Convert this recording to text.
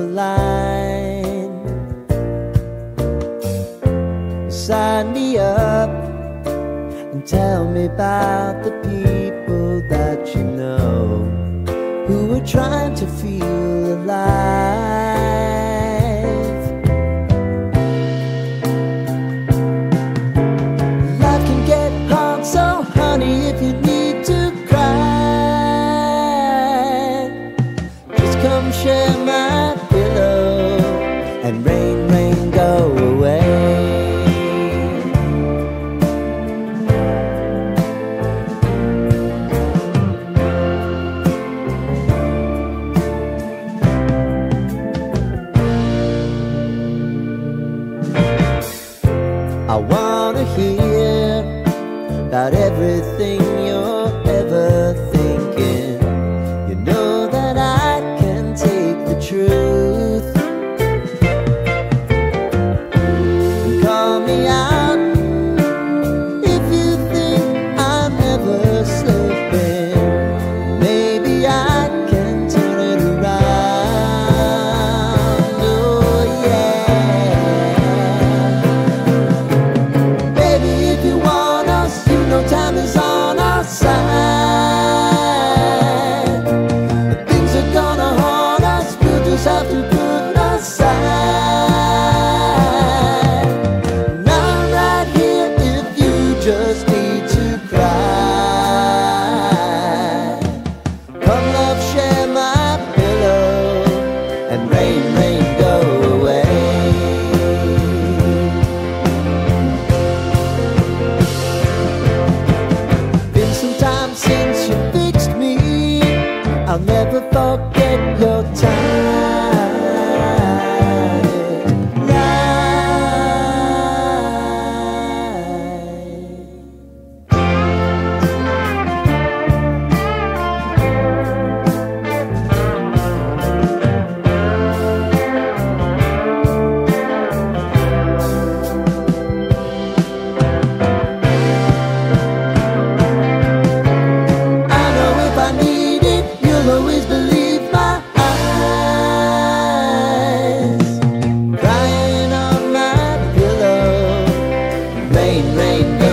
align. Sign me up and tell me about the people that you know who are trying to feel alive. about everything you're ever thinking. You know that I can take the truth. And call me out. I never thought rain, rain.